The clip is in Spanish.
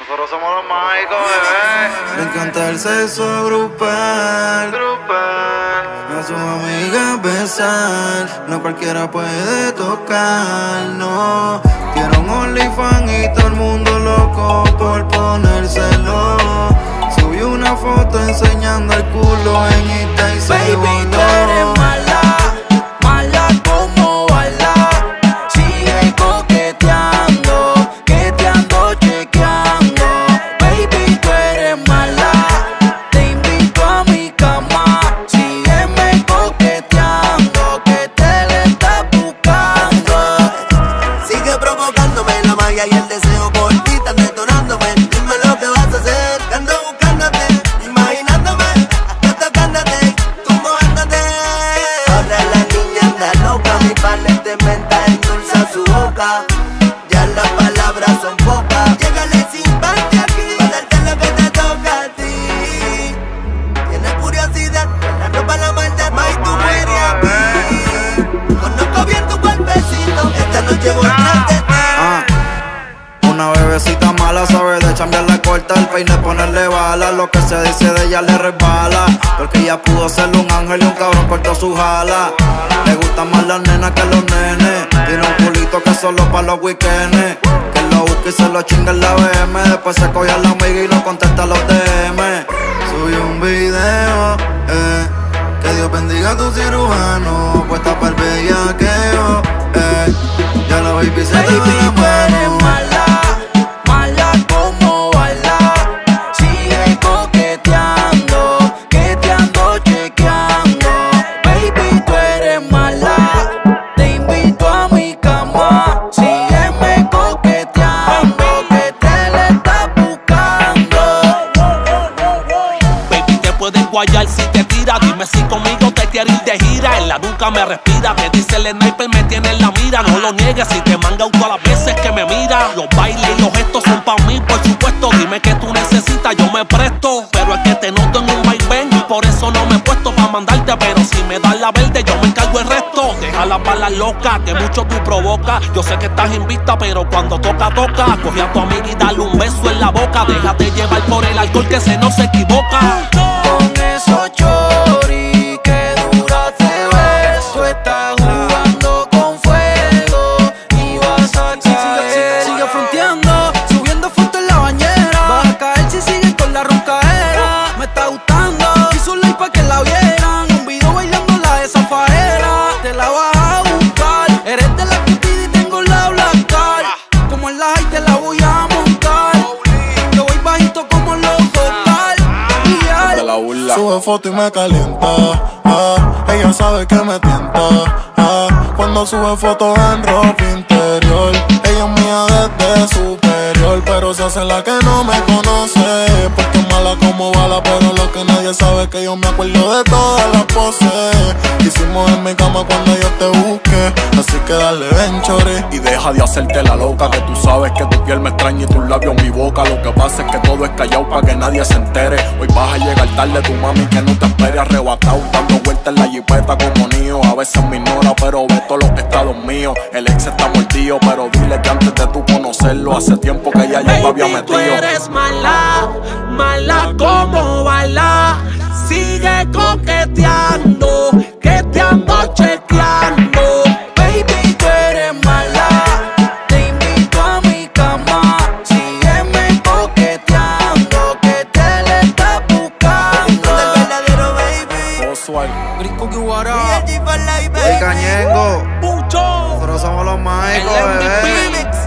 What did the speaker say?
Nosotros somos los mágicos, bebé. Me encanta el sexo grupal. Grupal. A su amiga besar. No cualquiera puede tocar, no. Quiero un OnlyFans y todo el mundo loco por ponérselo. Subí una foto enseñando el culo en Insta y se Baby, el peine, ponerle bala. Lo que se dice de ella le resbala. Porque ella pudo ser un ángel y un cabrón cortó su jala. Le gustan más las nenas que los nenes. Tiene un culito que solo para los weekends. Que lo busque y se lo chinga en la BM. Después se coge a la amiga y lo contesta los DM. Subí un video, eh. Que Dios bendiga a tu cirujano. Puesta para el bellaqueo, si conmigo te quieres ir de gira. En la nuca me respira. Me dice el sniper, me tiene en la mira. No lo niegues si te manga todas las veces que me mira. Los bailes y los gestos son pa' mí, por supuesto. Dime que tú necesitas, yo me presto. Pero es que te noto en un vaivén. Y por eso no me he puesto pa' mandarte. Pero si me das la verde, yo me encargo el resto. Deja las balas locas, que mucho tú provocas. Yo sé que estás invista, pero cuando toca, toca. Coge a tu amiga y dale un beso en la boca. Déjate llevar por el alcohol que se no se equivoca. Me está gustando, hizo un like pa' que la vieran. Un video bailando la de Zafaera. Te la vas a buscar. Eres de la que pide y tengo la black card. Como en la high te la voy a montar. Yo voy bajito como los total. Y al-. Sube foto y me calienta. ah, ella sabe que me tienta. ah, cuando sube fotos en ropa interior. Ella es mía desde superior. Pero se hace la que no me conoce. Porque mala como bala. Pero lo que nadie sabe es que yo me acuerdo de todas las poses. Hicimos en mi cama cuando yo te busqué. Que dale, ven, chore. Y deja de hacerte la loca, que tú sabes que tu piel me extraña y tus labios mi boca. Lo que pasa es que todo es callado para que nadie se entere. Hoy vas a llegar tarde, tu mami que no te espere arrebatado. Dando vueltas en la jipeta como niño. A veces me ignora, pero ve todos los estados míos. El ex está mordido, pero dile que antes de tú conocerlo, hace tiempo que ya yo lo había Baby, tú metido. eres mala, mala como bala. Sigue coqueteando, que Y guará. el G for life, Hey, baby. Cañengo. Mucho. Nosotros somos los bebé.